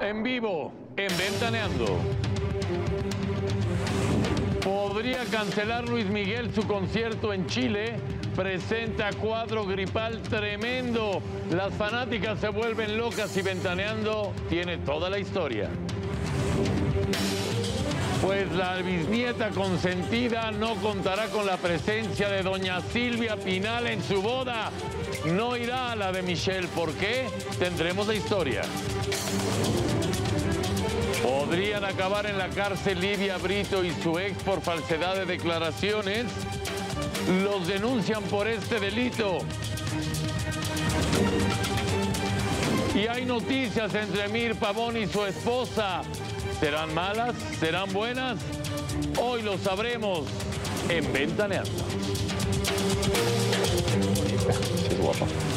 en vivo, en Ventaneando. ¿Podría cancelar Luis Miguel su concierto en Chile? Presenta cuadro gripal tremendo. Las fanáticas se vuelven locas y Ventaneando tiene toda la historia. Pues la bisnieta consentida no contará con la presencia de doña Silvia Pinal en su boda. No irá a la de Michelle. ¿Por qué? Tendremos la historia. ¿Podrían acabar en la cárcel Lidia Brito y su ex por falsedad de declaraciones? Los denuncian por este delito. Y hay noticias entre Mir Pavón y su esposa. ¿Serán malas? ¿Serán buenas? Hoy lo sabremos en Ventaneando.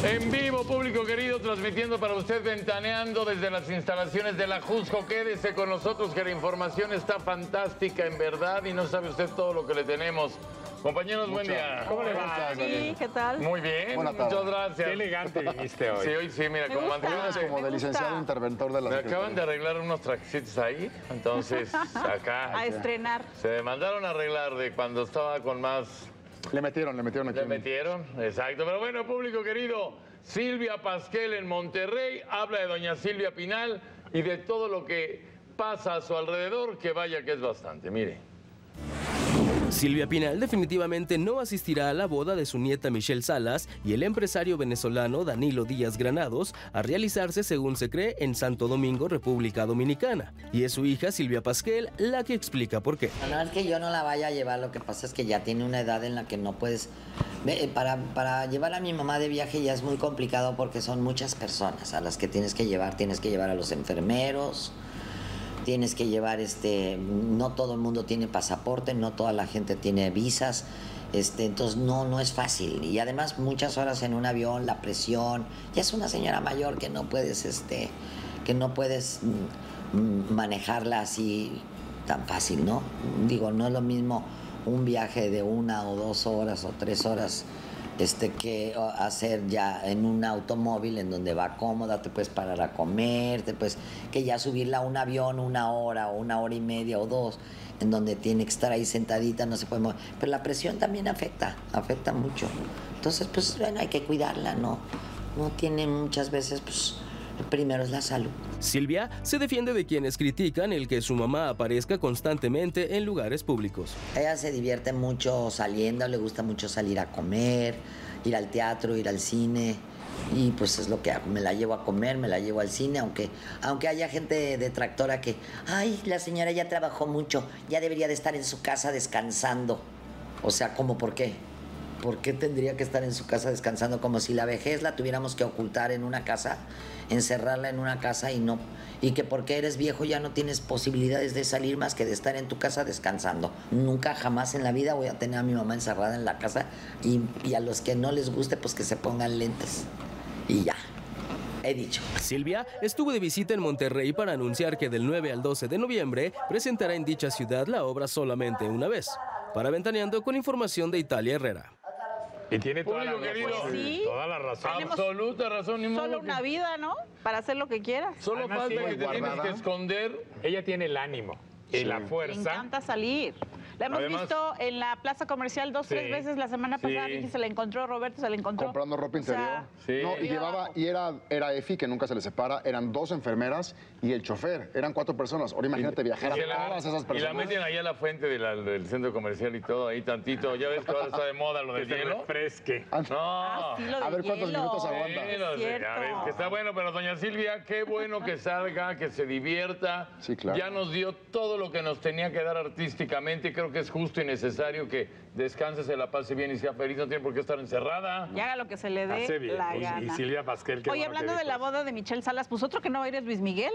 En vivo, público querido, transmitiendo para usted Ventaneando desde las instalaciones de la Jusco. Quédese con nosotros que la información está fantástica en verdad y no sabe usted todo lo que le tenemos. Compañeros, buen día. ¿Cómo le va? Sí, ¿qué tal? Muy bien, Buenas muchas gracias. Qué elegante viniste hoy. Sí, hoy sí, mira, Me como gusta. Como Me de licenciado interventor de la Me acaban de arreglar unos trajecitos ahí, entonces acá A estrenar. se me mandaron a arreglar de cuando estaba con más Le metieron, le metieron aquí. Le metieron, exacto. Pero bueno, público querido, Silvia Pasquel en Monterrey habla de doña Silvia Pinal y de todo lo que pasa a su alrededor, que vaya que es bastante. Mire. Silvia Pinal definitivamente no asistirá a la boda de su nieta Michelle Salas y el empresario venezolano Danilo Díaz Granados a realizarse, según se cree, en Santo Domingo, República Dominicana. Y es su hija Silvia Pasquel la que explica por qué. No es que yo no la vaya a llevar, lo que pasa es que ya tiene una edad en la que no puedes... Eh, Para, para llevar a mi mamá de viaje ya es muy complicado porque son muchas personas a las que tienes que llevar. Tienes que llevar a los enfermeros, tienes que llevar, este, no todo el mundo tiene pasaporte, no toda la gente tiene visas. Este, entonces no, no es fácil. Y además muchas horas en un avión, la presión. Ya es una señora mayor que no puedes, este, que no puedes mm, manejarla así tan fácil, ¿no? Digo, no es lo mismo un viaje de una o dos horas o tres horas este que hacer ya en un automóvil en donde va cómoda, te puedes parar a comer, te puedes que ya subirla a un avión una hora o una hora y media o dos, en donde tiene que estar ahí sentadita, no se puede mover. Pero la presión también afecta, afecta mucho. Entonces, pues bueno, hay que cuidarla, ¿no? No tiene muchas veces, pues, primero es la salud. Silvia se defiende de quienes critican el que su mamá aparezca constantemente en lugares públicos. Ella se divierte mucho saliendo, le gusta mucho salir a comer, ir al teatro, ir al cine. Y pues es lo que hago, me la llevo a comer, me la llevo al cine, aunque, aunque haya gente detractora que, ay, la señora ya trabajó mucho, ya debería de estar en su casa descansando. O sea, ¿cómo por qué? ¿Por qué tendría que estar en su casa descansando? Como si la vejez la tuviéramos que ocultar en una casa, encerrarla en una casa y no. Y que porque eres viejo ya no tienes posibilidades de salir más que de estar en tu casa descansando. Nunca, jamás en la vida voy a tener a mi mamá encerrada en la casa y, y a los que no les guste, pues que se pongan lentes. Y ya. He dicho. Silvia estuvo de visita en Monterrey para anunciar que del 9 al 12 de noviembre presentará en dicha ciudad la obra solamente una vez. Para Ventaneando con información de Italia Herrera. Y tiene toda la, querido. razón, Sí. toda la razón. Tenemos Absoluta razón. Ni Solo que- una vida, ¿no? Para hacer lo que quieras. Solo falta sí, que te tienes que esconder. Ella tiene el ánimo y la Le fuerza. encanta salir. La hemos Además- visto en la plaza comercial dos, Sí. tres veces la semana pasada. Sí. Vicky se la encontró, Roberto se la encontró. Comprando ropa O sea, interior. Sí. No, y llevaba, y era, era Efi, que nunca se le separa, eran dos enfermeras y el chofer, eran cuatro personas. Ahora imagínate viajar a Y se la- todas esas Y la personas. meten ahí a la fuente de la- del centro comercial y todo, ahí tantito. Ya ves que ahora está de moda lo del hielo. refresque. Ah, No. Ah, sí, lo A ver cuántos hielo. minutos aguanta. Ves que está bueno, pero doña Silvia, qué bueno que salga, que se divierta. Sí, claro. Ya nos dio todo lo que nos tenía que dar artísticamente y creo que es justo y necesario que descanse, se la pase bien y sea feliz. No tiene por qué estar encerrada. Y haga lo que se le dé Hace bien. la Y- y gana. Silvia Pasquel, qué Oye, bueno que hablando de la boda de Michelle Salas, pues otro que no va a ir es Luis Miguel.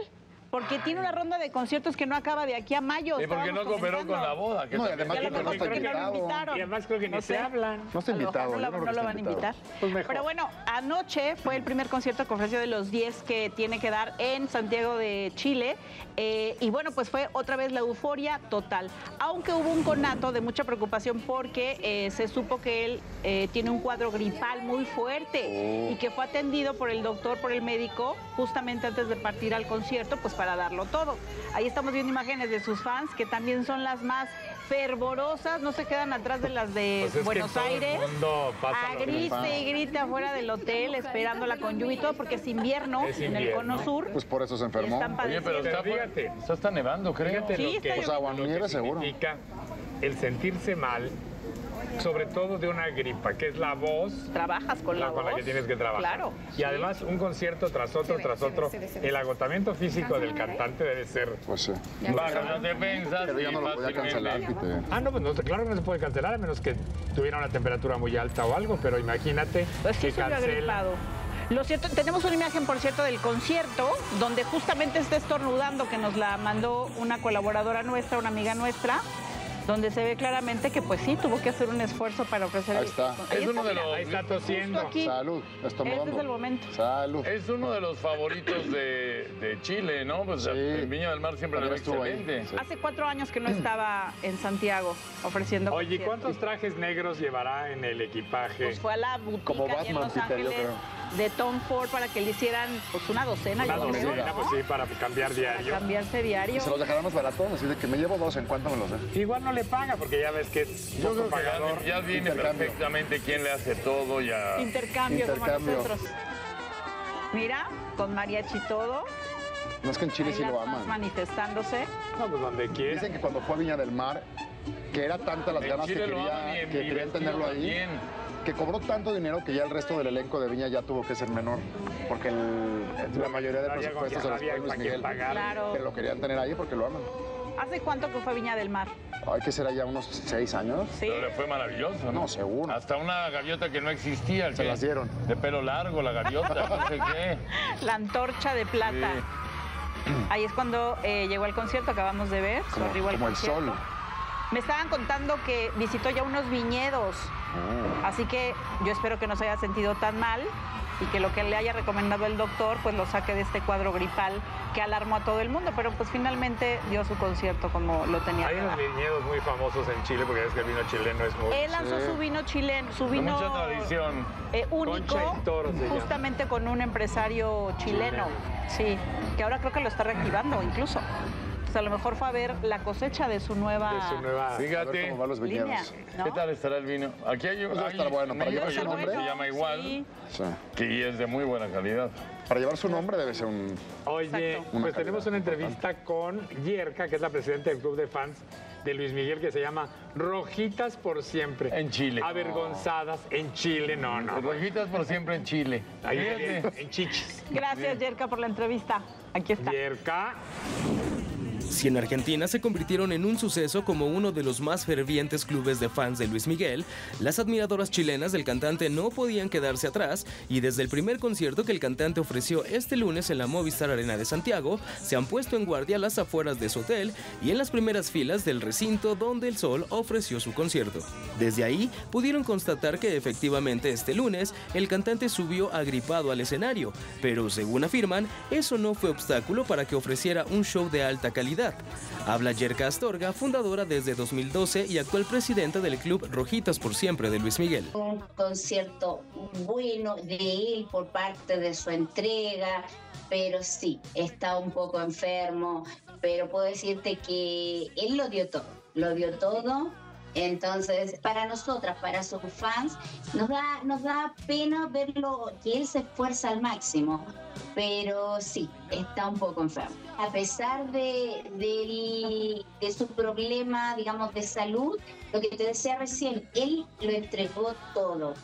Porque tiene una ronda de conciertos que no acaba de aquí a mayo. ¿Y por qué no cooperó con la boda? ¿Qué No, y además creo que no está porque no lo invitado. invitaron. Y además creo que ni No se sé. hablan. No está A lo mejor invitado. No, no que lo van a invitar. Pues mejor. Pero bueno, anoche fue el primer concierto que ofreció de los 10 que tiene que dar en Santiago de Chile. Eh, y bueno, pues fue otra vez la euforia total. Aunque hubo un conato de mucha preocupación porque eh, se supo que él eh, tiene un cuadro gripal muy fuerte y que fue atendido por el doctor, por el médico, justamente antes de partir al concierto, pues para darlo todo. Ahí estamos viendo imágenes de sus fans que también son las más fervorosas, no se quedan atrás de las de Pues es que Buenos todo el Aires. mundo pasa A grite y grite afuera del hotel esperándola con lluvia y todo porque es invierno, Es en el cono sur. Pues por eso se enfermó. están Oye, pero está, Pero fíjate. está, está nevando, creo. Fíjate Sí, lo está que, lloviendo. Pues agua, lo que nieve seguro. el sentirse mal, sobre todo de una gripa, que es la voz Trabajas con la, la, con la voz. que tienes que trabajar. Claro. Y además un concierto tras otro, tras otro. El agotamiento físico del cantante debe ser... Pues sí. Bajan las defensas Pero ya y no lo podía cancelar, fácilmente. Peter. Ah, no, pues no, claro que no se puede cancelar a menos que tuviera una temperatura muy alta o algo, pero imagínate Pues que cancela. Lo cierto, tenemos una imagen, por cierto, del concierto, donde justamente está estornudando, que nos la mandó una colaboradora nuestra, una amiga nuestra, donde se ve claramente que, pues sí, tuvo que hacer un esfuerzo para ofrecer. Ahí el- está. Ahí Es uno de los- Ahí está tosiendo. aquí. Salud. Este es el momento. Salud. Es uno de los favoritos de, de Chile, ¿no? Pues Sí. en Viña del Mar siempre ahí. excelente. Sí. Hace cuatro años que no estaba en Santiago ofreciendo. Oye, ¿y conciertos. cuántos trajes negros llevará en el equipaje? Pues fue a la boutique Como aquí en Batman, Los yo Ángeles de Tom Ford para que le hicieran pues una docena, Una creo, docena, ¿no? pues sí, para cambiar Para diario. cambiarse diario. Se los dejarán más baratos, así de que me llevo dos, ¿en cuánto me los den? Igual no le paga porque ya ves que es Yo creo que pagador. ya, ya viene perfectamente quién le hace todo ya. Intercambio, Intercambio. como nosotros. Mira, con mariachi y todo. No es que en Chile ahí sí lo aman. manifestándose. No, pues donde quiera. Dicen que cuando fue a Viña del Mar, que era tanta las En ganas que, Chile quería, que querían tenerlo ahí, también. Que cobró tanto dinero que ya el resto del elenco de Viña ya tuvo que ser menor, porque el- la mayoría de presupuestos se los fue Luis Miguel. Claro. Pero lo querían tener ahí porque lo aman. ¿Hace cuánto que fue Viña del Mar? Hay que ser allá unos seis años. Sí. Pero le fue maravilloso, ¿no? No, seguro. Hasta una gaviota que no existía. Se que- las dieron. De pelo largo, la gaviota, no sé qué. La antorcha de plata. Ahí es cuando eh, llegó al concierto, acabamos de ver. Como, como el sol. Me estaban contando que visitó ya unos viñedos. Oh. Así que yo espero que no se haya sentido tan mal y que lo que le haya recomendado el doctor pues lo saque de este cuadro gripal que alarmó a todo el mundo, pero pues finalmente dio su concierto como lo tenía. Hay unos viñedos muy famosos en Chile porque es que el vino chileno es muy... Él lanzó Sí. su vino chileno, su vino mucha tradición. eh, único, Toro se llama. justamente con un empresario chileno, sí, que ahora creo que lo está reactivando incluso. Pues a lo mejor fue a ver la cosecha de su nueva, de su nueva... Fíjate. cómo van los viñedos. línea. ¿no? ¿Qué tal estará el vino? Aquí hay un. Pues estar bueno, en para llevar su uno que nombre. Se llama igual. Sí. Sí. Que es de muy buena calidad. Para llevar su nombre debe ser un... Oye, pues tenemos una entrevista con Yerka, que es la presidenta del club de fans de Luis Miguel, que se llama Rojitas por siempre. En Chile. Avergonzadas en Chile, no, no. Rojitas por siempre en Chile. Ahí en Chichis. Gracias, Yerka, por la entrevista. Aquí está. Yerka, Si en Argentina se convirtieron en un suceso como uno de los más fervientes clubes de fans de Luis Miguel, las admiradoras chilenas del cantante no podían quedarse atrás y desde el primer concierto que el cantante ofreció este lunes en la Movistar Arena de Santiago, se han puesto en guardia las afueras de su hotel y en las primeras filas del recinto donde el Sol ofreció su concierto. Desde ahí pudieron constatar que efectivamente este lunes el cantante subió agripado al escenario, pero según afirman, eso no fue obstáculo para que ofreciera un show de alta calidad. Habla Yerka Astorga, fundadora desde 2012 y actual presidenta del club Rojitas por Siempre de Luis Miguel. un concierto bueno de él por parte de su entrega, pero sí, está un poco enfermo, pero puedo decirte que él lo dio todo, lo dio todo. Entonces, para nosotras, para sus fans, nos da, nos da pena verlo, que él se esfuerza al máximo, pero sí, está un poco enfermo. A pesar de, del- de su problema, digamos, de salud, lo que te decía recién, él lo entregó todo.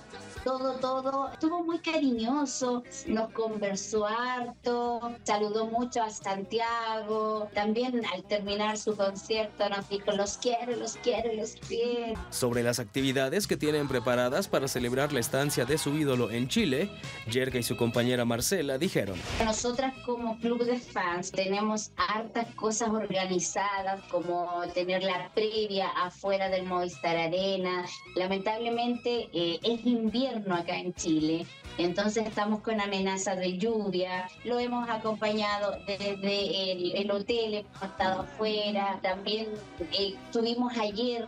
Todo, todo. Estuvo muy cariñoso, nos conversó harto, saludó mucho a Santiago. También al terminar su concierto nos dijo, los quiero, los quiero, los quiero. Sobre las actividades que tienen preparadas para celebrar la estancia de su ídolo en Chile, Yerka y su compañera Marcela dijeron. Nosotras como club de fans tenemos hartas cosas organizadas, como tener la previa afuera del Movistar Arena. Lamentablemente eh, es invierno acá en Chile, entonces estamos con amenaza de lluvia. Lo hemos acompañado desde el, el hotel, hemos estado afuera. También eh, estuvimos ayer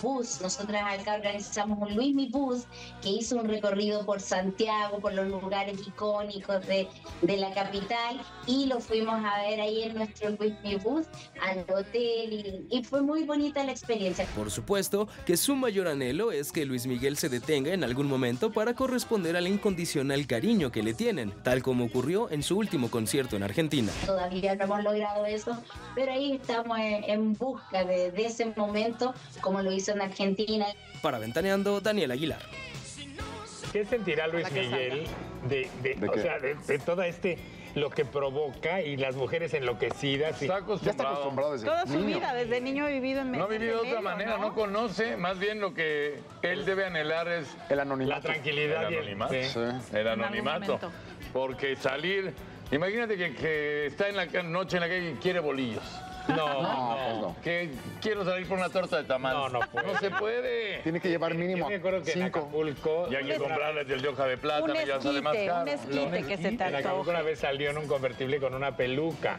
bus, nosotras acá organizamos un Luis Mi Bus que hizo un recorrido por Santiago, por los lugares icónicos de, de la capital y lo fuimos a ver ahí en nuestro Luis Mi Bus al hotel y, y fue muy bonita la experiencia. Por supuesto que su mayor anhelo es que Luis Miguel se detenga en algún momento para corresponder al incondicional cariño que le tienen, tal como ocurrió en su último concierto en Argentina. Todavía no hemos logrado eso, pero ahí estamos en, en busca de, de ese momento como lo hizo en Argentina. Para Ventaneando, Daniel Aguilar. ¿Qué sentirá Luis Miguel de, de- ¿De o qué? sea, de, de todo este lo que provoca y las mujeres enloquecidas? y- Está Ya está acostumbrado. acostumbrado desde Toda su niño. vida, desde niño ha vivido en No ha vivido de otra manera, no conoce. Más bien lo que él debe anhelar es El la anonimato. tranquilidad el y el- anonimato. sí. Sí. El algún anonimato. momento. Porque salir. Imagínate que, que está en la noche en la calle y quiere bolillos. No, No, no. pues no. Que quiero salir por una torta de tamal. No, no puede. No se puede. Tiene que llevar Yo mínimo me acuerdo que en cinco. Acapulco... Y hay que comprarles el de hoja de Un plátano y ya sale más caro. un esquite que se te En Acapulco una vez salió en un convertible con una peluca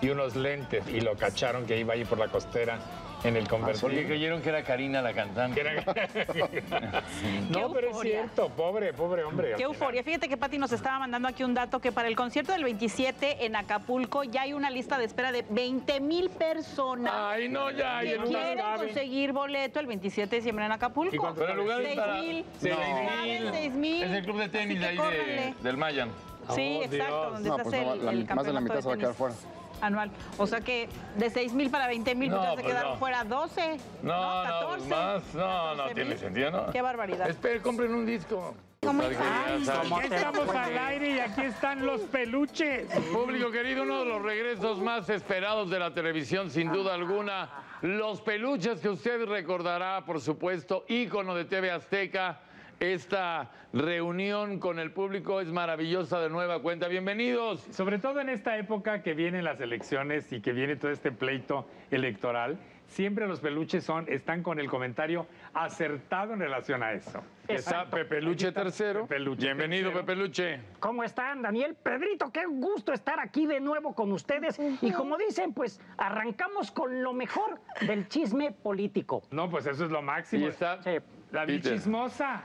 y unos lentes y lo cacharon que iba ahí por la costera en el Porque convertible. creyeron que era Karina la cantante. Que era- no, pero es cierto, pobre, pobre hombre. Qué euforia. Fíjate que Pati nos estaba mandando aquí un dato que para el concierto del 27 en Acapulco ya hay una lista de espera de 20 mil personas Ay, no, ya. y que quieren lugar- conseguir boleto el 27 de diciembre en Acapulco. ¿Y cuánto lugar Seis para... mil. Seis No. mil. Seis mil. Es el club de tenis de ahí de- del Mayan. Sí, Oh, exacto, Dios. donde No, se pues no, el, la- el más de la mitad se va a quedar fuera. Anual. O sea que de 6 mil para 20 mil, No, pues se pues quedaron no. fuera 12. No, no, 14. más. No, no 14 tiene sentido, ¿no? Qué barbaridad. Esperen, compren un disco. ¿Cómo estamos al aire y aquí están los peluches. Público querido, uno de los regresos más esperados de la televisión, sin duda alguna. Los peluches que usted recordará, por supuesto, ícono de TV Azteca. Esta reunión con el público es maravillosa de nueva cuenta. Bienvenidos. Sobre todo en esta época que vienen las elecciones y que viene todo este pleito electoral, siempre los peluches son, están con el comentario acertado en relación a eso. Está Pepe Luche tercero. Bienvenido, tercero. Pepe Luche. ¿Cómo están, Daniel? Pedrito, qué gusto estar aquí de nuevo con ustedes. Y como dicen, pues arrancamos con lo mejor del chisme político. No, pues eso es lo máximo. Y está Sí. La bichismosa.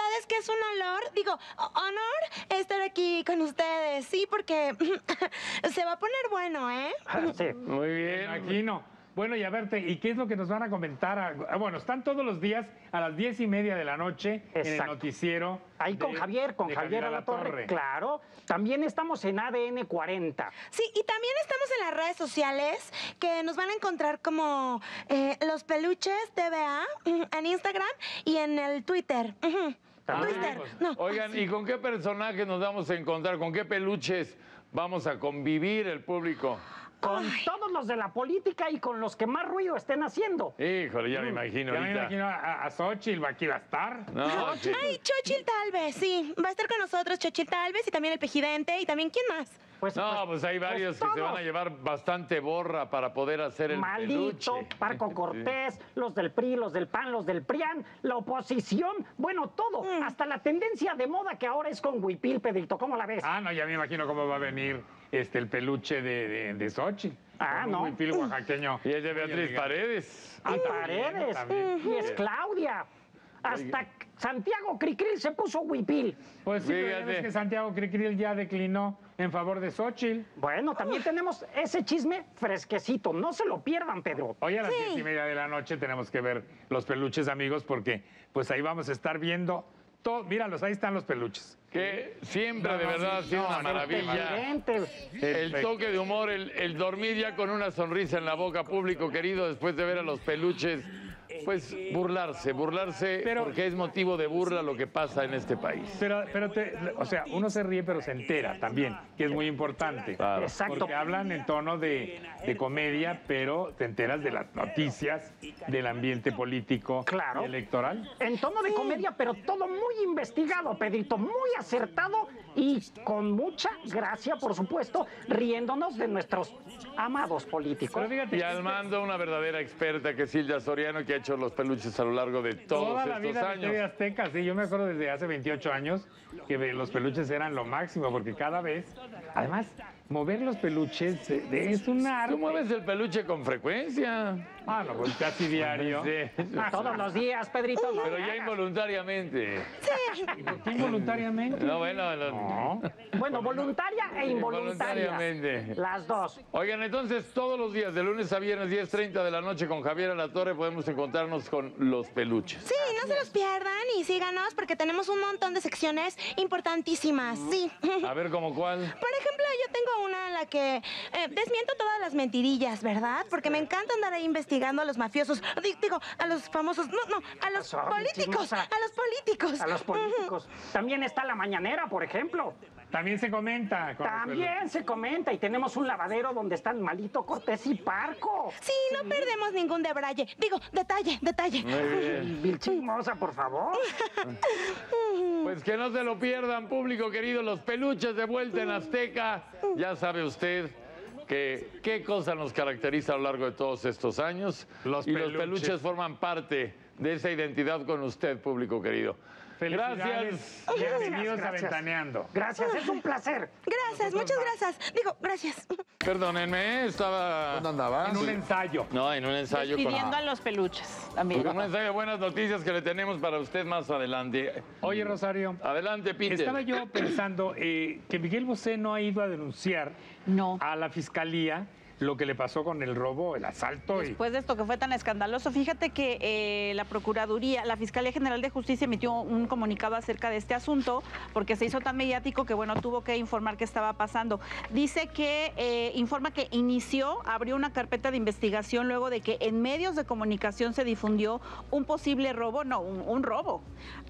La verdad es que es un honor, digo, honor estar aquí con ustedes, sí, porque se va a poner bueno, ¿eh? Ah, sí. Muy bien. imagino. Bueno, y a verte, ¿y qué es lo que nos van a comentar? Ah, Bueno, están todos los días a las diez y media de la noche en el noticiero. Ahí con Javier, con Javier Alatorre. Claro. También estamos en ADN 40. Sí, y también estamos en las redes sociales que nos van a encontrar como eh, Los Peluches TVA en Instagram y en el Twitter. Ah, Twitter, pues, no. Oigan, ¿y con qué personajes nos vamos a encontrar? ¿Con qué peluches vamos a convivir el público? Con todos los de la política y con los que más ruido estén haciendo. Híjole, ya me imagino Ya me imagino a, a Xochitl, aquí va a estar. No. Ay, Chochil Talvez, sí. Va a estar con nosotros Chochil Talvez y también el Pejidente y también, ¿quién más? Pues, No, pues hay varios que se van a llevar bastante borra para poder hacer el Maldito, peluche. Parco Cortés, los del PRI, los del PAN, los del PRIAN, la oposición, bueno, todo, Mm. hasta la tendencia de moda que ahora es con Huipil, Pedrito, ¿cómo la ves? Ah, no, ya me imagino cómo va a venir este, el peluche de, de, de Xochitl. Ah, no. huipil oaxaqueño. Y es de Beatriz. Paredes. Ah, también, Paredes, también. y es Claudia. Hasta Santiago Cricril se puso Huipil. Pues sí, pero ya ves que Santiago Cricril ya declinó en favor de Xochitl. Bueno, también tenemos ese chisme fresquecito, no se lo pierdan, Pedro. Hoy a las Sí. diez y media de la noche tenemos que ver los peluches, amigos, porque pues ahí vamos a estar viendo todo. Míralos, ahí están los peluches. Que siempre No, de verdad ha sido no, una maravilla. El toque de humor, el, el dormir ya con una sonrisa en la boca, público querido, después de ver a los peluches, pues burlarse, burlarse, Pero- porque es motivo de burla lo que pasa en este país. Pero, pero te- o sea, uno se ríe, pero se entera también, que es muy importante. Claro. Exacto. Porque hablan en tono de, de comedia, pero te enteras de las noticias, del ambiente político Claro. y electoral. En tono de comedia, pero todo muy investigado, Pedrito, muy acertado y con mucha gracia, por supuesto, riéndonos de nuestros amados políticos. Pero fíjate, Y al mando una verdadera experta que es Silvia Soriano, que ha hecho los peluches a lo largo de todos toda la estos vida de TV años. Azteca, sí, yo me acuerdo desde hace 28 años que los peluches eran lo máximo, porque cada vez, además, mover los peluches eh, de- es un arte. Tú mueves el peluche con frecuencia. Ah, no, pues casi diario. Sí. Todos los días, Pedrito. no Pero ya involuntariamente. ¿Y por qué involuntariamente? No, bueno, lo- No. Bueno, voluntaria e involuntaria. Involuntariamente. Las dos. Oigan, entonces todos los días, de lunes a viernes, 10.30 de la noche, con Javier Alatorre, podemos encontrarnos con los peluches. Sí, no se los pierdan y síganos porque tenemos un montón de secciones importantísimas. Sí. A ver, ¿cómo cuál? Por una en la que eh, desmiento todas las mentirillas, ¿verdad? Porque me encanta andar ahí investigando a los mafiosos. Di- Digo, a los famosos. No, no, a los políticos. A los políticos. A los políticos. También está la mañanera, por ejemplo. También se comenta. con También se comenta y tenemos un lavadero donde están Malito, Cortés y Parco. Sí, no perdemos ningún debraye. Digo, detalle, detalle. Muy bien. Vil chismosa, por favor. Pues que no se lo pierdan, público querido, los peluches de vuelta en Azteca. Ya sabe usted que qué cosa nos caracteriza a lo largo de todos estos años. Los y los peluches forman parte de esa identidad con usted, público querido. Felicidades. Gracias. Bienvenidos a Gracias. Ventaneando. Gracias, es un placer. Gracias, muchas gracias. Digo, gracias. Perdónenme, estaba ¿Dónde andabas? En un ensayo. no en un ensayo con, Pidiendo a los peluches también. con un ensayo de buenas noticias que le tenemos para usted más adelante. Oye, Rosario. Adelante, Peter. Estaba yo pensando eh, que Miguel Bosé no ha ido a denunciar No. a la fiscalía lo que le pasó con el robo, el asalto. y- Después de esto que fue tan escandaloso, fíjate que eh, la Procuraduría, la Fiscalía General de Justicia emitió un comunicado acerca de este asunto porque se hizo tan mediático que, bueno, tuvo que informar qué estaba pasando. Dice que eh, informa que inició, abrió una carpeta de investigación luego de que en medios de comunicación se difundió un posible robo, no, un, un robo,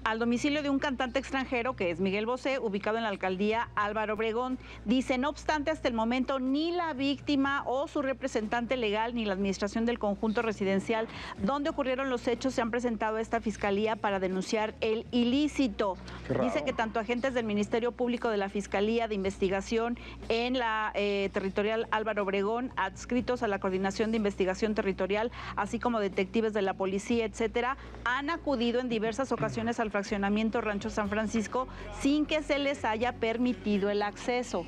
al domicilio de un cantante extranjero que es Miguel Bosé, ubicado en la alcaldía Álvaro Obregón. Dice, no obstante, hasta el momento ni la víctima o su representante legal ni la administración del conjunto residencial donde ocurrieron los hechos se han presentado a esta fiscalía para denunciar el ilícito. Dice que tanto agentes del Ministerio Público de la Fiscalía de Investigación en la eh, territorial Álvaro Obregón, adscritos a la Coordinación de Investigación Territorial, así como detectives de la policía, etcétera, han acudido en diversas ocasiones al fraccionamiento Rancho San Francisco sin que se les haya permitido el acceso.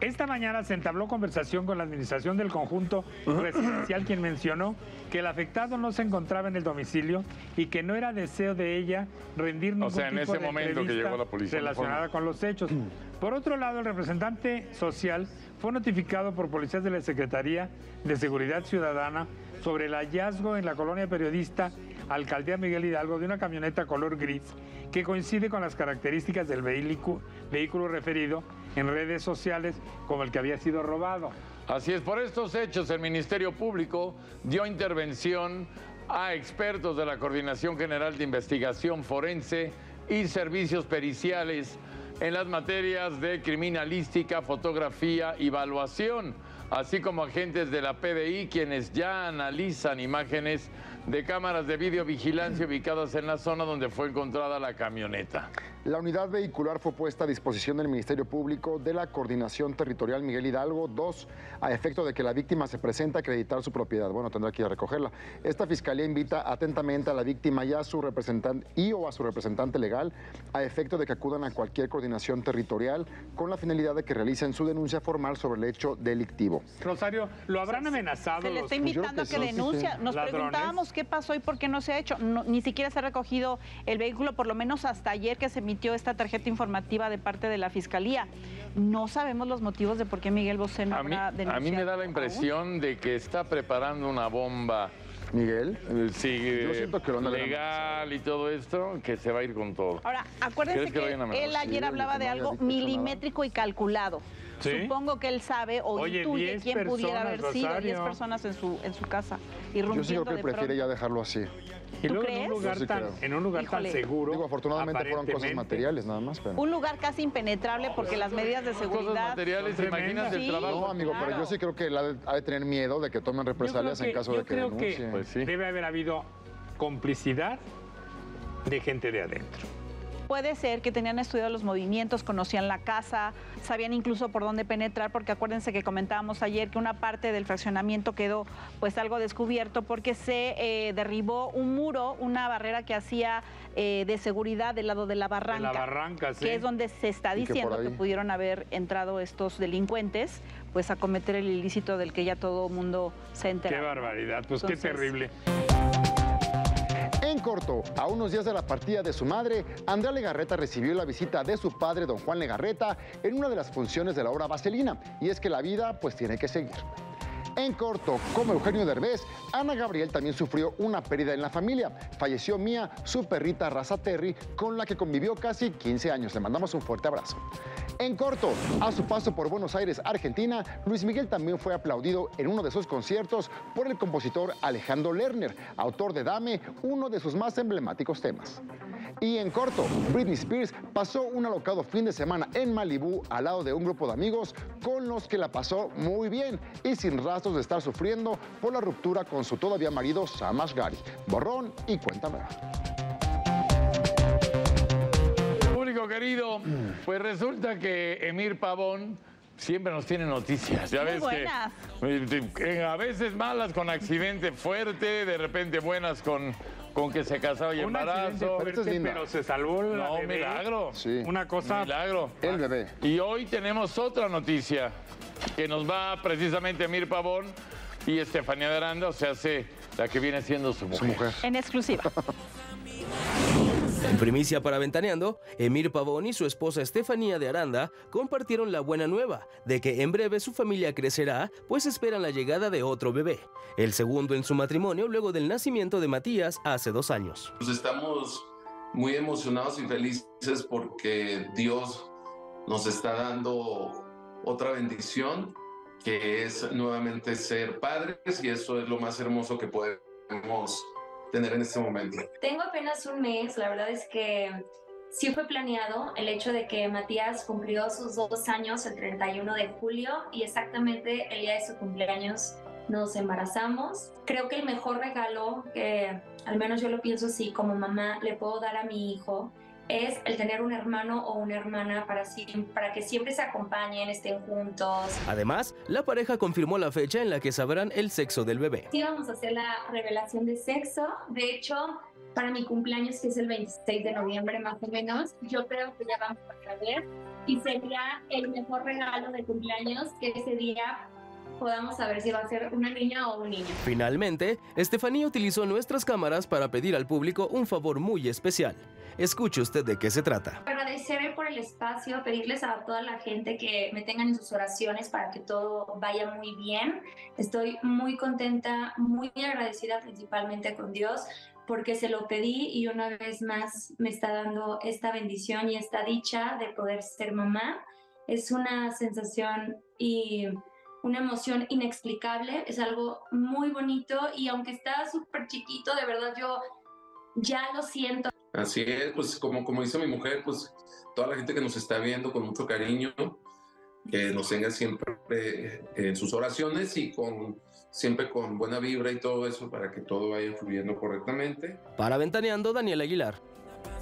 Esta mañana se entabló conversación con la administración del conjunto residencial, quien mencionó que el afectado no se encontraba en el domicilio y que no era deseo de ella rendir ningún sea, en tipo ese de momento que llegó la policía, relacionada con los hechos. Por otro lado, el representante social fue notificado por policías de la Secretaría de Seguridad Ciudadana sobre el hallazgo en la colonia periodista Alcaldía Miguel Hidalgo de una camioneta color gris que coincide con las características del vehículo, vehículo referido en redes sociales como el que había sido robado. Así es, por estos hechos el Ministerio Público dio intervención a expertos de la Coordinación General de Investigación Forense y Servicios Periciales en las materias de criminalística, fotografía y evaluación, así como agentes de la PDI quienes ya analizan imágenes de cámaras de videovigilancia ubicadas en la zona donde fue encontrada la camioneta. La unidad vehicular fue puesta a disposición del Ministerio Público de la Coordinación Territorial Miguel Hidalgo 2, a efecto de que la víctima se presente a acreditar su propiedad. Bueno, tendrá que ir a recogerla. Esta fiscalía invita atentamente a la víctima y a su representante y o a su representante legal a efecto de que acudan a cualquier coordinación territorial con la finalidad de que realicen su denuncia formal sobre el hecho delictivo. Rosario, ¿lo habrán amenazado Se le está invitando a que denuncia. Nos Ladrones. preguntábamos qué pasó y por qué no se ha hecho. No, ni siquiera se ha recogido el vehículo, por lo menos hasta ayer que se emitió esta tarjeta informativa de parte de la Fiscalía. No sabemos los motivos de por qué Miguel Bosé no A mí, habrá a mí me da la aún. impresión de que está preparando una bomba Miguel, eh, sí, Yo siento que lo andan legal y todo esto, que se va a ir con todo. Ahora, acuérdense ¿Crees que que, él ayer Sí, hablaba de algo dicho nada. milimétrico y calculado. ¿Sí? Supongo que él sabe o Oye, intuye 10 quién pudiera haber sido 10 Rosario. personas en su, en su casa, yo sí creo que él prefiere ya dejarlo así. Y ¿Tú luego en crees? un lugar, Yo sí tan, creo. en un lugar tan seguro. Digo, afortunadamente fueron cosas materiales nada más, pero... Un lugar casi impenetrable porque las medidas de Cosas seguridad... materiales, son imagínate el trabajo. No, amigo, pero yo sí creo que él ha de, ha de tener miedo de que tomen represalias en caso de que creo que. Pues sí. debe haber habido complicidad de gente de adentro. Puede ser que tenían estudiado los movimientos, conocían la casa, sabían incluso por dónde penetrar, porque acuérdense que comentábamos ayer que una parte del fraccionamiento quedó pues algo descubierto porque se eh, derribó un muro, una barrera que hacía eh, de seguridad del lado de la barranca. la barranca, sí. Que es donde se está que diciendo que, pudieron haber entrado estos delincuentes pues a cometer el ilícito del que ya todo mundo se entera. Qué barbaridad, pues qué terrible. En corto, a unos días de la partida de su madre, Andrea Legarreta recibió la visita de su padre, don Juan Legarreta, en una de las funciones de la obra Vaselina. Y es que la vida, pues, tiene que seguir. En corto, como Eugenio Derbez, Ana Gabriel también sufrió una pérdida en la familia. Falleció Mía, su perrita raza Terry, con la que convivió casi 15 años. Le mandamos un fuerte abrazo. En corto, a su paso por Buenos Aires, Argentina, Luis Miguel también fue aplaudido en uno de sus conciertos por el compositor Alejandro Lerner, autor de Dame, uno de sus más emblemáticos temas. Y en corto, Britney Spears pasó un alocado fin de semana en Malibú al lado de un grupo de amigos con los que la pasó muy bien y sin de estar sufriendo por la ruptura con su todavía marido Sam Asghari. Borrón y cuenta. Público querido, pues resulta que Emir Pavón siempre nos tiene noticias. Ya Muy ves buenas. que eh, a veces malas con accidente fuerte, de repente buenas con, con que se casaba y Un embarazo. Pero fuerte, se salvó la No, bebé. milagro. Sí. Una cosa Milagro. El bebé. Y hoy tenemos otra noticia que nos va precisamente Emir Pavón y Estefanía de Aranda, o sea, hace la que viene siendo su mujer. Su mujer. En exclusiva. En primicia para Ventaneando, Emir Pavón y su esposa Estefanía de Aranda compartieron la buena nueva de que en breve su familia crecerá, pues esperan la llegada de otro bebé, el segundo en su matrimonio luego del nacimiento de Matías hace dos años. Pues estamos muy emocionados y felices porque Dios nos está dando otra bendición, que es nuevamente ser padres y eso es lo más hermoso que podemos tener en este momento. Tengo apenas un mes, la verdad es que sí fue planeado el hecho de que Matías cumplió sus dos años el 31 de julio y exactamente el día de su cumpleaños nos embarazamos. Creo que el mejor regalo que, al menos yo lo pienso así, como mamá le puedo dar a mi hijo es el tener un hermano o una hermana para, siem- para que siempre se acompañen, estén juntos, Además, la pareja confirmó la fecha en la que sabrán el sexo del bebé. Sí, vamos a hacer la revelación de sexo. De hecho, para mi cumpleaños, que es el 26 de noviembre más o menos, yo creo que ya vamos a saber. Y sería el mejor regalo de cumpleaños que ese día podamos saber si va a ser una niña o un niño. Finalmente, Estefanía utilizó nuestras cámaras para pedir al público un favor muy especial. Escuche usted de qué se trata. Agradecer por el espacio, pedirles a toda la gente que me tengan en sus oraciones para que todo vaya muy bien. Estoy muy contenta, muy agradecida principalmente con Dios porque se lo pedí y una vez más me está dando esta bendición y esta dicha de poder ser mamá. Es una sensación y una emoción inexplicable, es algo muy bonito y aunque está súper chiquito, de verdad yo ya lo siento. Así es, pues como, como dice mi mujer, pues toda la gente que nos está viendo con mucho cariño, que nos tenga siempre eh, en sus oraciones y con siempre con buena vibra y todo eso para que todo vaya fluyendo correctamente. Para Ventaneando, Daniel Aguilar.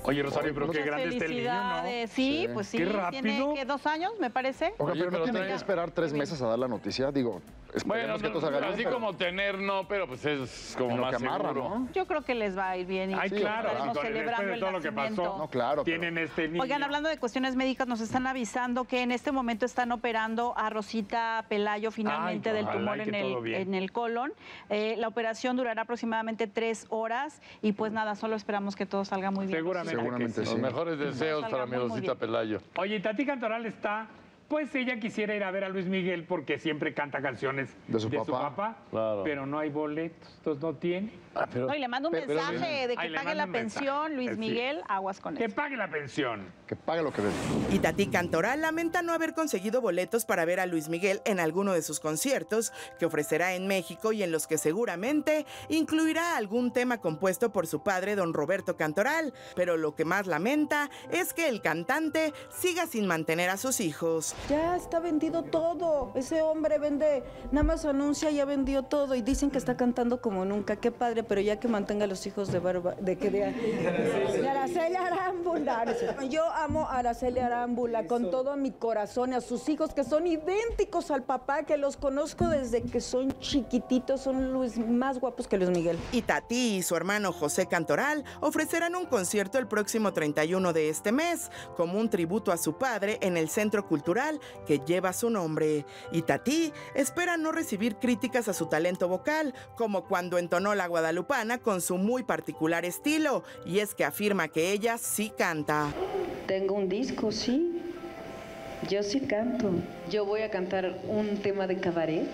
Oye, Rosario, pero qué grande está el niño, ¿no? Sí, Sí. pues sí. Qué Tiene rápido. que dos años, me parece. Oiga, Oye, pero no pero tienen trae- que esperar tres meses a dar la noticia. Digo, Bueno, esperemos que todo salga bien. así pero como tener, no, pero pues es como en lo más que amarra, seguro. ¿no? Yo creo que les va a ir bien. y Ay, Sí, claro, estaremos con- después celebrando de el todo lo que nacimiento. pasó. No, claro. pero- Tienen este niño. Oigan, hablando de cuestiones médicas, nos están avisando que en este momento están operando a Rosita Pelayo finalmente Ay, del ojalá tumor y en todo el, bien. en el colon. Eh, la operación durará aproximadamente tres horas y pues nada, solo esperamos que todo salga muy bien. Seguramente. Seguramente sí. Los mejores deseos para mi Rosita. Pelayo. Oye, Tati Cantoral está, pues ella quisiera ir a ver a Luis Miguel porque siempre canta canciones De su papá. Claro. pero no hay boletos, entonces no tiene. No, y le mando un Pero- mensaje de que Ay, pague la pensión, Luis Sí. Miguel, aguas con Que eso. pague la pensión. Que pague lo que debe. Y Tati Cantoral lamenta no haber conseguido boletos para ver a Luis Miguel en alguno de sus conciertos que ofrecerá en México y en los que seguramente incluirá algún tema compuesto por su padre, don Roberto Cantoral. Pero lo que más lamenta es que el cantante siga sin mantener a sus hijos. Ya está vendido todo. Ese hombre vende, nada más anuncia y ha vendido todo. Y dicen que está cantando como nunca. Qué padre, pero ya que mantenga a los hijos de barba, de que de, de Araceli Arámbula. Yo amo a Araceli Arámbula con todo mi corazón y a sus hijos que son idénticos al papá, que los conozco desde que son chiquititos, son los más guapos que Luis Miguel. Y Tati y su hermano José Cantoral ofrecerán un concierto el próximo 31 de este mes, como un tributo a su padre en el centro cultural que lleva su nombre. Y Tati espera no recibir críticas a su talento vocal, como cuando entonó la guadalupana con su muy particular estilo, y es que afirma que ella sí canta. Tengo un disco, sí. Yo sí canto. Yo voy a cantar un tema de cabaret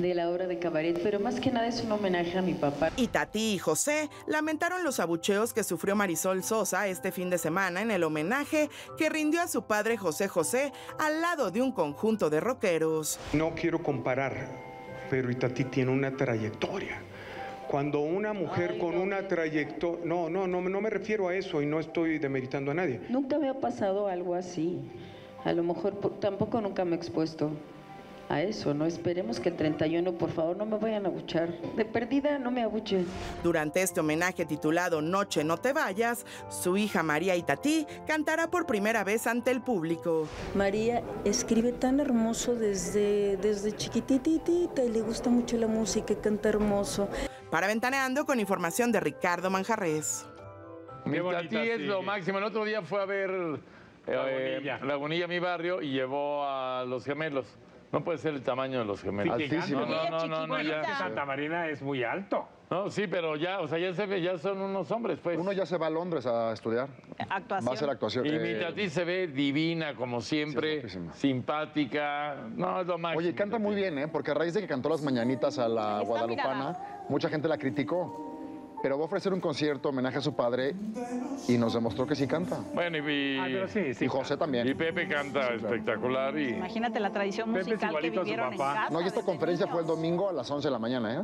de la obra de cabaret, pero más que nada es un homenaje a mi papá. Y Tati y José lamentaron los abucheos que sufrió Marisol Sosa este fin de semana en el homenaje que rindió a su padre José José al lado de un conjunto de rockeros. No quiero comparar, pero Itatí tiene una trayectoria. Cuando una mujer con una trayectoria... No, no, no, no me refiero a eso y no estoy demeritando a nadie. Nunca me ha pasado algo así. A lo mejor tampoco nunca me he expuesto a eso, ¿no? Esperemos que el 31, por favor, no me vayan a abuchar. De perdida, no me abuchen. Durante este homenaje titulado Noche no te vayas, su hija María Itatí cantará por primera vez ante el público. María escribe tan hermoso desde, desde chiquititita y le gusta mucho la música y canta hermoso. Para Ventaneando, con información de Ricardo Manjarres. Mi Itatí es lo máximo. El otro día fue a ver eh, Lagunilla, mi barrio, y llevó a los gemelos. No puede ser el tamaño de los gemelos. Altísimo. No, no, no, no, ya. Santa Marina es muy alto. No, sí, pero ya, o sea, ya se ve, ya son unos hombres, pues. Uno ya se va a Londres a estudiar. Actuación. Va a hacer actuación. Y Eh, mi Tati se ve divina, como siempre, simpática. No, es lo máximo. Oye, canta muy bien, ¿eh? Porque a raíz de que cantó las mañanitas a la guadalupana, mucha gente la criticó. Pero va a ofrecer un concierto homenaje a su padre y nos demostró que sí canta. Bueno, y, Ah, pero sí, sí. Y José también. y Pepe canta espectacular y... Imagínate la tradición Pepe es musical que igualito a su vivieron en papá. casa. No, y esta conferencia niños. fue el domingo a las 11 de la mañana, ¿eh?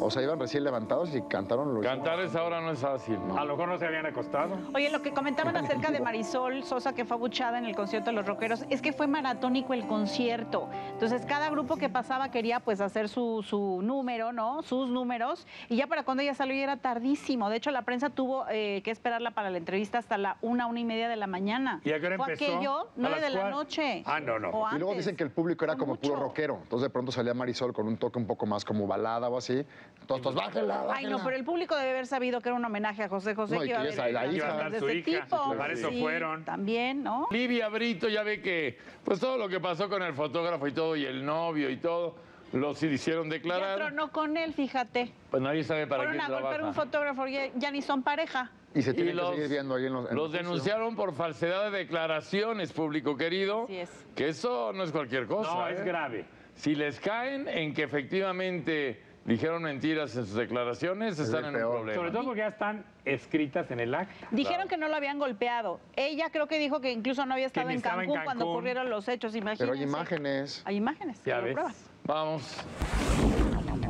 O sea, iban recién levantados y cantaron lo Cantar a esa hora no es fácil. A lo mejor no se habían acostado. Oye, lo que comentaban acerca de Marisol Sosa, que fue abuchada en el concierto de los rockeros, es que fue maratónico el concierto. Entonces, cada grupo que pasaba quería pues hacer su, su número, ¿no? Sus números. Y ya para cuando ella salió ya era tardísimo. De hecho, la prensa tuvo eh, que esperarla para la entrevista hasta la una, una y media de la mañana. ¿Y a qué hora fue empezó? aquello, ¿A nueve de la noche. Ah, no, no. O Y luego antes. dicen que el público era Fue como puro rockero. Entonces de pronto salía Marisol con un toque un poco más como balada o así. Todos, todos, bájela, Ay, bájela". no, pero el público debe haber sabido que era un homenaje a José José, No, que iba a haber la hija. canciones de Su ese hija, tipo. para eso Sí, fueron. También, ¿no? Livia Brito ya ve que, pues todo lo que pasó con el fotógrafo y todo, y el novio y todo, los hicieron Ya declarar. tronó con él, fíjate. Pues nadie sabe para Fueron qué a golpear trabaja. un fotógrafo, ya, ya ni son pareja. Y se Y tienen los- que seguir viendo ahí en los. en denunciaron por falsedad de declaraciones, público querido. Así es. Que eso no es cualquier cosa. No, ¿eh? es grave. Si les caen en que efectivamente dijeron mentiras en sus declaraciones, están en peor. un problema. Sobre todo porque ya están escritas en el acta. Dijeron que no lo habían golpeado. Ella creo que dijo que incluso no había estado en Cancún, en cuando ocurrieron los hechos. Imagínense. Pero hay imágenes. Hay imágenes. Ya hay ves. pruebas. Vamos.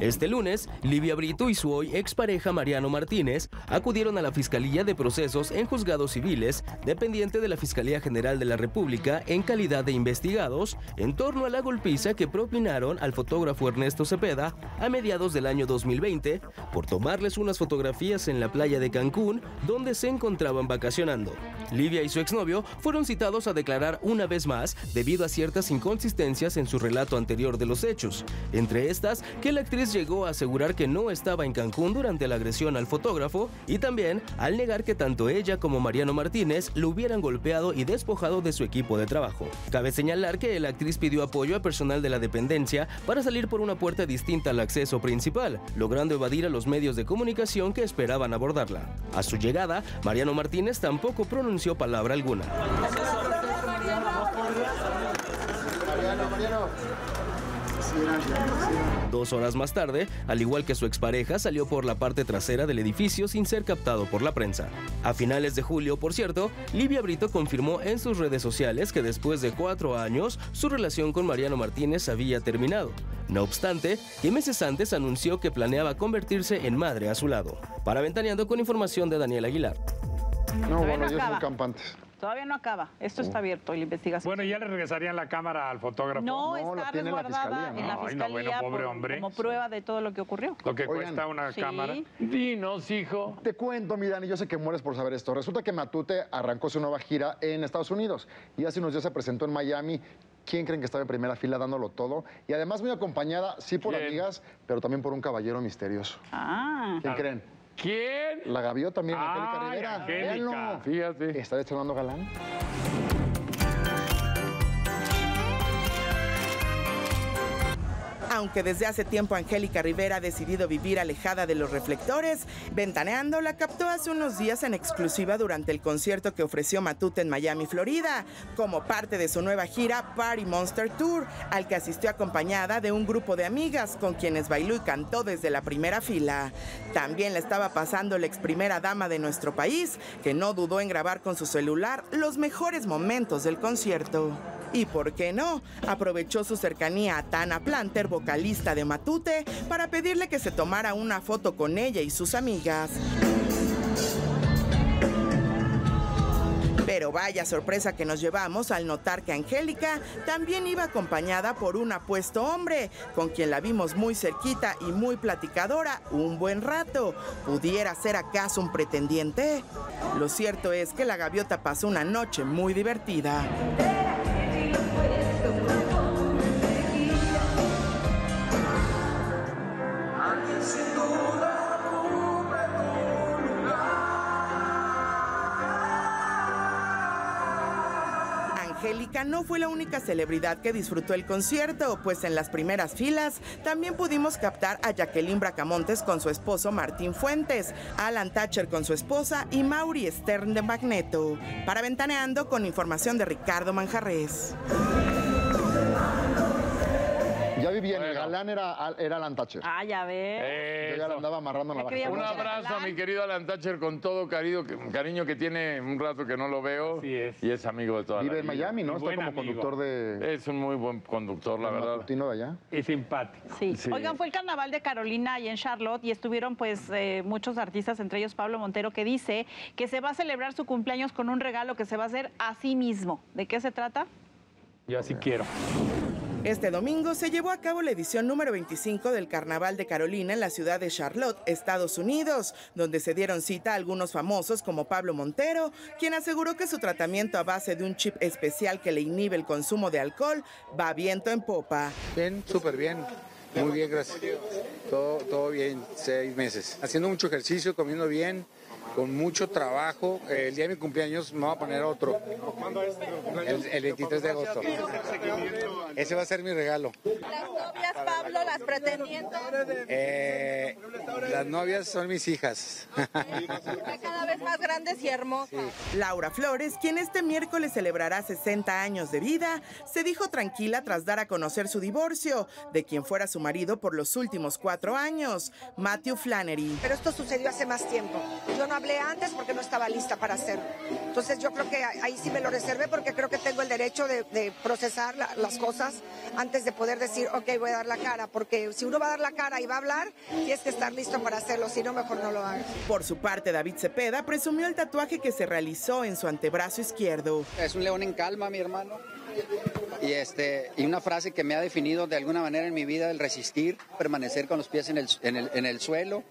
Este lunes, Livia Brito y su hoy expareja Mariano Martínez acudieron a la Fiscalía de Procesos en Juzgados Civiles, dependiente de la Fiscalía General de la República, en calidad de investigados, en torno a la golpiza que propinaron al fotógrafo Ernesto Cepeda a mediados del año 2020 por tomarles unas fotografías en la playa de Cancún, donde se encontraban vacacionando. Livia y su exnovio fueron citados a declarar una vez más debido a ciertas inconsistencias en su relato anterior de los hechos, entre estas que la actriz llegó a asegurar que no estaba en Cancún durante la agresión al fotógrafo y también al negar que tanto ella como Mariano Martínez lo hubieran golpeado y despojado de su equipo de trabajo. Cabe señalar que la actriz pidió apoyo a personal de la dependencia para salir por una puerta distinta al acceso principal, logrando evadir a los medios de comunicación que esperaban abordarla. A su llegada, Mariano Martínez tampoco pronunció palabra alguna. Mariano, Mariano. Dos horas más tarde, al igual que su expareja, salió por la parte trasera del edificio sin ser captado por la prensa. A finales de julio, por cierto, Livia Brito confirmó en sus redes sociales que después de cuatro años, su relación con Mariano Martínez había terminado. No obstante, que meses antes anunció que planeaba convertirse en madre a su lado. Para Ventaneando con información de Daniel Aguilar. No, bueno, no ellos muy campantes. Todavía no acaba. Esto está abierto y la investigación. Bueno, ¿ya le regresarían la cámara al fotógrafo? No, está resguardada en la Ay, fiscalía no, bueno, pobre por- hombre. como prueba de todo lo que ocurrió. Lo que Oigan, cuesta una Sí. cámara. Dinos, hijo. Te cuento, mi Dani, yo sé que mueres por saber esto. Resulta que Matute arrancó su nueva gira en Estados Unidos y hace unos días se presentó en Miami. ¿Quién creen que estaba en primera fila dándolo todo? Y además muy acompañada, sí por ¿Quién? amigas, pero también por un caballero misterioso. Ah. ¿Quién creen? ¿Quién? La gaviota, miren, Angélica Rivera. Angélica. Véanlo. Fíjate. ¿Está detonando galán? Aunque desde hace tiempo Angélica Rivera ha decidido vivir alejada de los reflectores, Ventaneando la captó hace unos días en exclusiva durante el concierto que ofreció Matute en Miami, Florida, como parte de su nueva gira Party Monster Tour, al que asistió acompañada de un grupo de amigas con quienes bailó y cantó desde la primera fila. También la estaba pasando la ex primera dama de nuestro país, que no dudó en grabar con su celular los mejores momentos del concierto. Y por qué no, aprovechó su cercanía a Tana Planter, vocalista de Matute, para pedirle que se tomara una foto con ella y sus amigas. Pero vaya sorpresa que nos llevamos al notar que Angélica también iba acompañada por un apuesto hombre, con quien la vimos muy cerquita y muy platicadora un buen rato. ¿Pudiera ser acaso un pretendiente? Lo cierto es que la gaviota pasó una noche muy divertida. No fue la única celebridad que disfrutó el concierto, pues en las primeras filas también pudimos captar a Jacqueline Bracamontes con su esposo Martín Fuentes, Alan Thatcher con su esposa y Mauri Stern de Magneto. Para Ventaneando con información de Ricardo Manjarres. Ya vivía en el galán, era, era Alan Thatcher. Ah, ya ves. Yo ya la andaba amarrando en la creía Un abrazo a mi querido Alan Thatcher con todo cariño, que- cariño que tiene un rato que no lo veo. Y es amigo de toda Vive la en vida. Miami, ¿no? Está como conductor de... Es un muy buen conductor, la verdad. matutino de allá. Y simpático. Sí. Oigan, fue el carnaval de Carolina y en Charlotte y estuvieron pues eh, muchos artistas, entre ellos Pablo Montero, que dice que se va a celebrar su cumpleaños con un regalo que se va a hacer a sí mismo. ¿De qué se trata? Yo así quiero. Este domingo se llevó a cabo la edición número 25 del Carnaval de Carolina en la ciudad de Charlotte, Estados Unidos, donde se dieron cita a algunos famosos como Pablo Montero, quien aseguró que su tratamiento a base de un chip especial que le inhibe el consumo de alcohol va viento en popa. Bien, súper bien. Muy bien, gracias. Todo, todo bien, seis meses. Haciendo mucho ejercicio, comiendo bien, con mucho trabajo. Eh, El día de mi cumpleaños me voy a poner otro. El, el 23 de agosto. Ese va a ser mi regalo. Las novias, Pablo, las pretendientes, Eh, las novias son mis hijas. cada vez más grandes y hermosas. Laura Flores, quien este miércoles celebrará 60 años de vida, se dijo tranquila tras dar a conocer su divorcio de quien fuera su marido por los últimos cuatro años, Matthew Flannery. Pero esto sucedió hace más tiempo. Yo no hablé antes porque no estaba lista para hacerlo. Entonces yo creo que ahí sí me lo reservé porque creo que tengo el derecho de, de procesar la- las cosas antes de poder decir, ok, voy a dar la cara. Porque si uno va a dar la cara y va a hablar, tienes que estar listo para hacerlo. Si no, mejor no lo hagas. Por su parte, David Cepeda presumió el tatuaje que se realizó en su antebrazo izquierdo. Es un león en calma, mi hermano. Y, este, y una frase que me ha definido de alguna manera en mi vida, el resistir, permanecer con los pies en el, en el, en el suelo.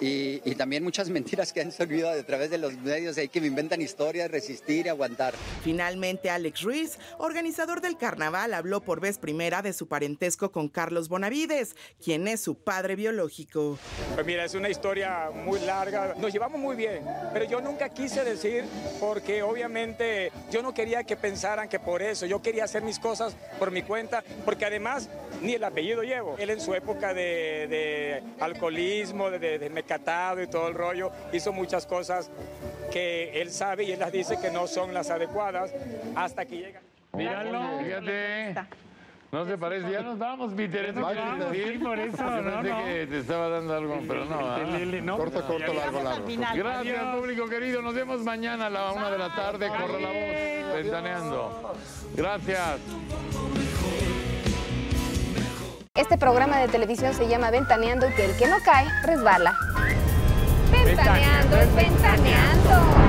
Y, y también muchas mentiras que han salido a través de los medios ahí que me inventan historias, resistir y aguantar. Finalmente, Alex Ruiz, organizador del carnaval, habló por vez primera de su parentesco con Carlos Bonavides, quien es su padre biológico. Pues mira, es una historia muy larga. Nos llevamos muy bien, pero yo nunca quise decir porque obviamente yo no quería que pensaran que por eso, yo quería hacer mis cosas por mi cuenta, porque además ni el apellido llevo. Él en su época de, de alcoholismo, de, de, de mecatado y todo el rollo, hizo muchas cosas que él sabe y él las dice que no son las adecuadas hasta que llega. Míralo, fíjate. No se parece, ya nos vamos, Peter. ¿Eso vamos, decir? sí, por eso, Yo no, pensé no. que te estaba dando algo, pero no. Lili, no. Corto, corto, largo, largo. Gracias, Adiós. público querido. Nos vemos mañana a la una de la tarde. Corre la voz, ventaneando. Gracias. Este programa de televisión se llama Ventaneando y que el que no cae resbala. Ventaneando es ventaneando.